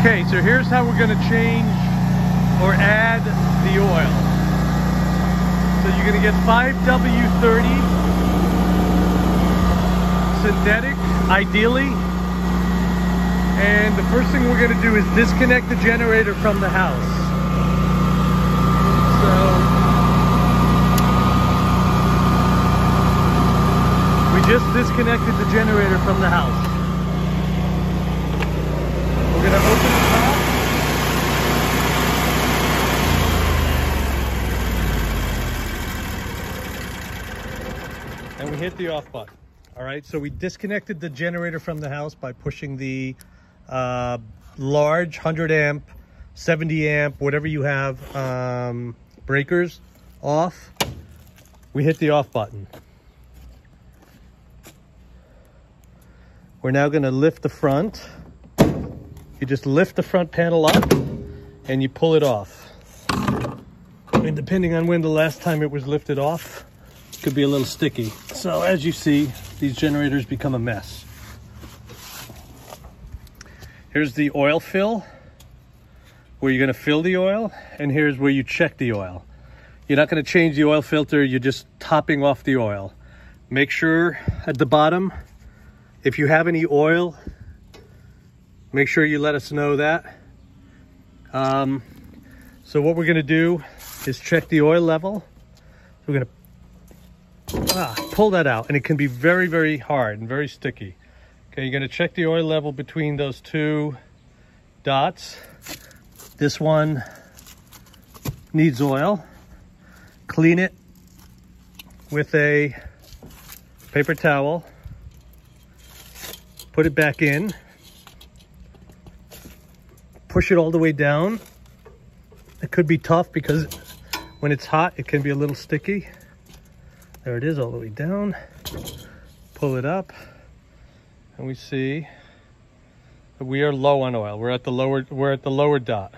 Okay, so here's how we're gonna change or add the oil. So you're gonna get 5W30 synthetic, ideally. And the first thing we're gonna do is disconnect the generator from the house. So we just disconnected the generator from the house. Gonna open the top. And we hit the off button. All right, so we disconnected the generator from the house by pushing the uh, large 100 amp, 70 amp, whatever you have, um, breakers off. We hit the off button. We're now gonna lift the front. You just lift the front panel up and you pull it off. And depending on when the last time it was lifted off, it could be a little sticky. So as you see, these generators become a mess. Here's the oil fill, where you're gonna fill the oil, and here's where you check the oil. You're not gonna change the oil filter, you're just topping off the oil. Make sure at the bottom, if you have any oil, make sure you let us know that. Um, so what we're gonna do is check the oil level. We're gonna ah, pull that out, and it can be very, very hard and very sticky. Okay, you're gonna check the oil level between those two dots. This one needs oil. Clean it with a paper towel. Put it back in. Push it all the way down. It could be tough because when it's hot, it can be a little sticky. There it is all the way down. Pull it up and we see that we are low on oil. We're at the lower we're at the lower dot.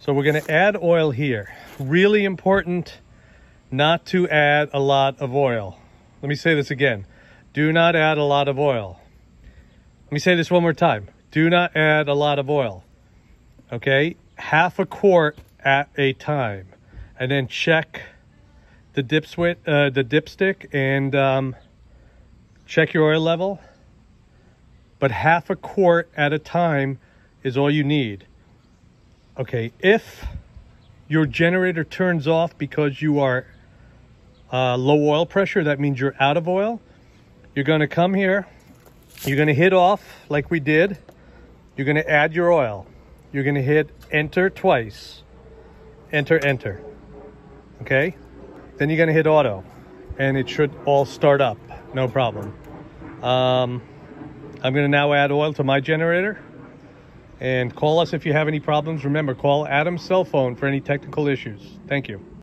So we're going to add oil here. Really important not to add a lot of oil. Let me say this again. Do not add a lot of oil. Let me say this one more time. Do not add a lot of oil. Okay? Half a quart at a time. And then check the dip swit, uh, the dipstick and um, check your oil level. But half a quart at a time is all you need. Okay, if your generator turns off because you are uh, low oil pressure, that means you're out of oil. You're gonna come here, you're gonna hit off like we did. You're gonna add your oil. You're gonna hit enter twice. Enter, enter. Okay? Then you're gonna hit auto and it should all start up, no problem. Um, I'm gonna now add oil to my generator and call us if you have any problems. Remember, call Adam's cell phone for any technical issues. Thank you.